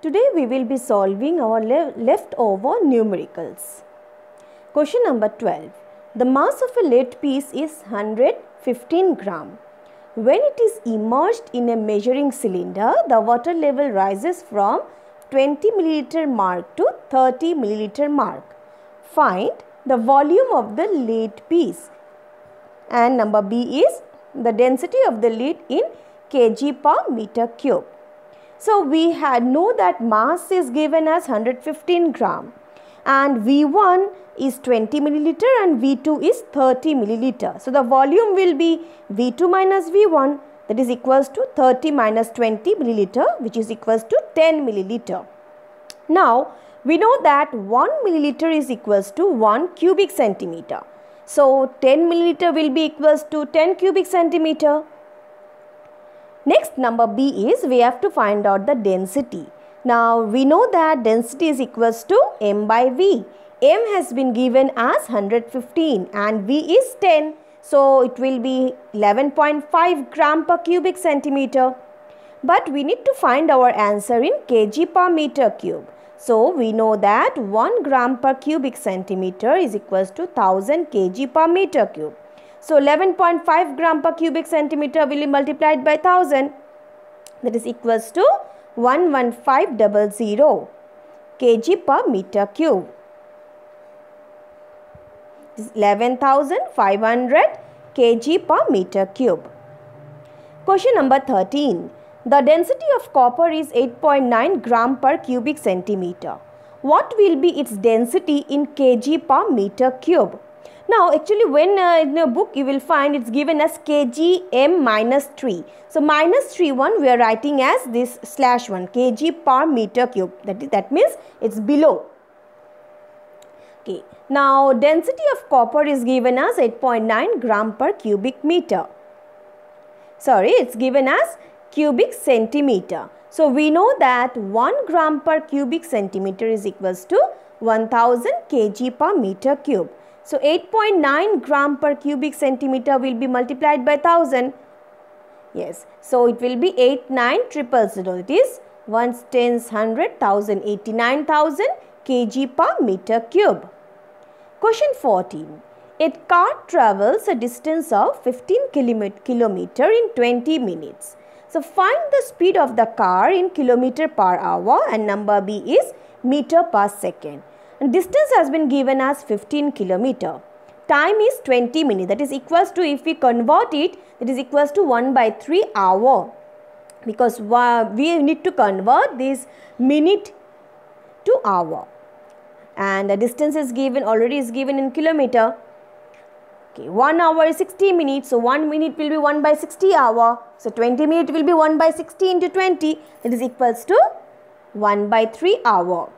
Today we will be solving our le leftover numericals. Question number 12. The mass of a lead piece is 115 gram. When it is immersed in a measuring cylinder, the water level rises from 20 milliliter mark to 30 milliliter mark. Find the volume of the lead piece. And number B is the density of the lead in kg per meter cube. So we had know that mass is given as 115 gram and V1 is 20 milliliter and V2 is 30 milliliter. So the volume will be V2 minus V1 that is equals to 30 minus 20 milliliter which is equals to 10 milliliter. Now we know that 1 milliliter is equals to 1 cubic centimeter. So 10 milliliter will be equals to 10 cubic centimeter. Next number B is we have to find out the density. Now we know that density is equals to m by v. m has been given as 115 and v is 10. So it will be 11.5 gram per cubic centimeter. But we need to find our answer in kg per meter cube. So we know that 1 gram per cubic centimeter is equals to 1000 kg per meter cube. So 11.5 gram per cubic centimeter will be multiplied by 1000 that is equals to 11500 kg per meter cube. This is 11,500 kg per meter cube. Question number 13. The density of copper is 8.9 gram per cubic centimeter. What will be its density in kg per meter cube? Now actually when uh, in a book you will find it's given as kg m minus 3. So minus 3 one we are writing as this slash 1 kg per meter cube that means it's below. Okay. Now density of copper is given as 8.9 gram per cubic meter. Sorry it's given as cubic centimeter. So we know that 1 gram per cubic centimeter is equals to 1000 kg per meter cube. So 8.9 gram per cubic centimeter will be multiplied by 1000. Yes. So it will be 89000. It is 1 tens 100 1000 89,000 kg per meter cube. Question 14. A car travels a distance of 15 kilometer in 20 minutes. So find the speed of the car in kilometer per hour and number B is meter per second. Distance has been given as 15 kilometer. Time is 20 minutes. That is equals to if we convert it, it is equals to 1 by 3 hour. Because we need to convert this minute to hour. And the distance is given already is given in kilometer. Okay, 1 hour is 60 minutes. So 1 minute will be 1 by 60 hour. So 20 minute will be 1 by 60 into 20. That is equals to 1 by 3 hour.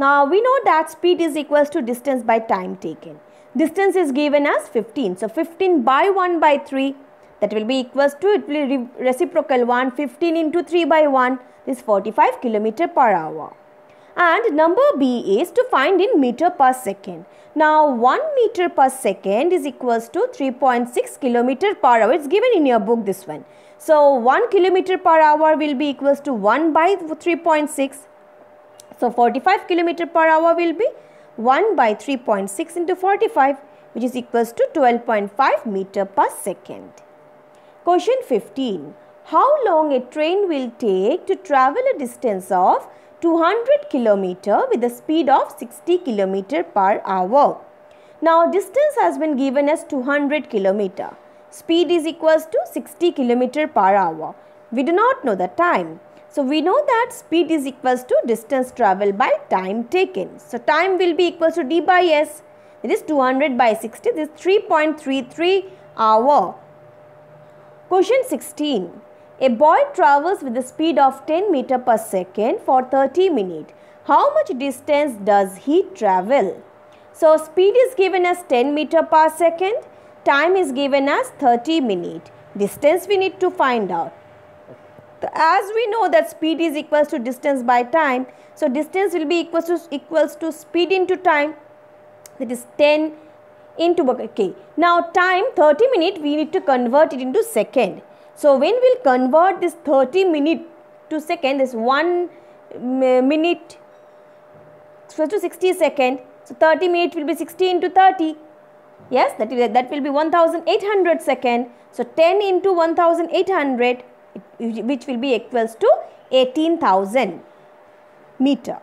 Now we know that speed is equals to distance by time taken. Distance is given as 15. So 15 by 1 by 3 that will be equals to it will be reciprocal 1 15 into 3 by 1 is 45 kilometer per hour. And number B is to find in meter per second. Now 1 meter per second is equals to 3.6 kilometer per hour. It's given in your book this one. So 1 kilometer per hour will be equals to 1 by 3.6 so 45 km per hour will be 1 by 3.6 into 45 which is equals to 12.5 meter per second. Question 15. How long a train will take to travel a distance of 200 km with a speed of 60 km per hour? Now distance has been given as 200 km. Speed is equals to 60 km per hour. We do not know the time. So we know that speed is equals to distance traveled by time taken. So time will be equals to d by s. It is 200 by 60. This is 3.33 hour. Question 16. A boy travels with the speed of 10 meter per second for 30 minutes. How much distance does he travel? So speed is given as 10 meter per second. Time is given as 30 minute. Distance we need to find out as we know that speed is equals to distance by time so distance will be equals to equals to speed into time that is 10 into okay now time 30 minute we need to convert it into second so when we'll convert this 30 minute to second this 1 minute equals to 60 second. So 30 minute will be 60 into 30. Yes, that, that will be 1800 second. So 10 into 1800 which will be equals to 18,000 meter.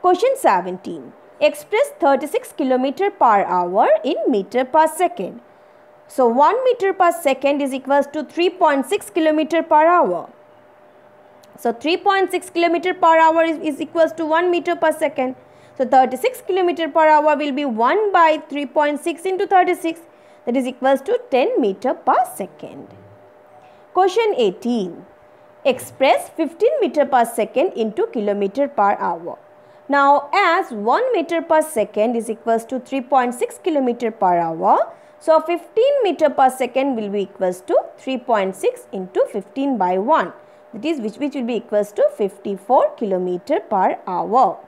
Question 17. Express 36 kilometer per hour in meter per second. So 1 meter per second is equals to 3.6 kilometer per hour. So 3.6 kilometer per hour is, is equals to 1 meter per second. So 36 kilometer per hour will be 1 by 3.6 into 36 that is equals to 10 meter per second. Question 18. Express 15 meter per second into kilometer per hour. Now as 1 meter per second is equals to 3.6 kilometer per hour. So 15 meter per second will be equals to 3.6 into 15 by 1 that is which, which will be equals to 54 kilometer per hour.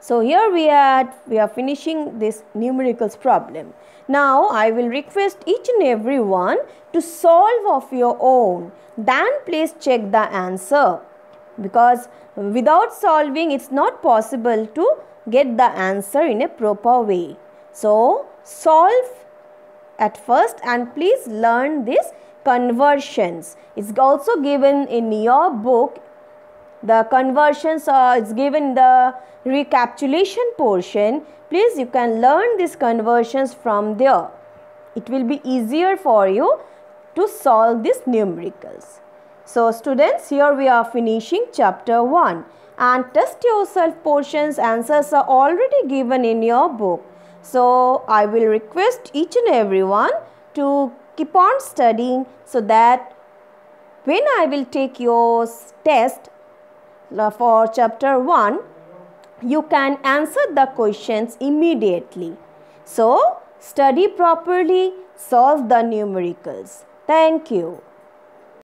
So here we are, we are finishing this numericals problem. Now I will request each and every one to solve of your own. Then please check the answer because without solving it's not possible to get the answer in a proper way. So solve at first and please learn this conversions. It's also given in your book. The conversions are it's given the recapitulation portion. Please you can learn these conversions from there. It will be easier for you to solve these numericals. So students here we are finishing chapter 1 and test yourself portions answers are already given in your book. So I will request each and everyone to keep on studying so that when I will take your test uh, for chapter 1, you can answer the questions immediately. So, study properly, solve the numericals. Thank you.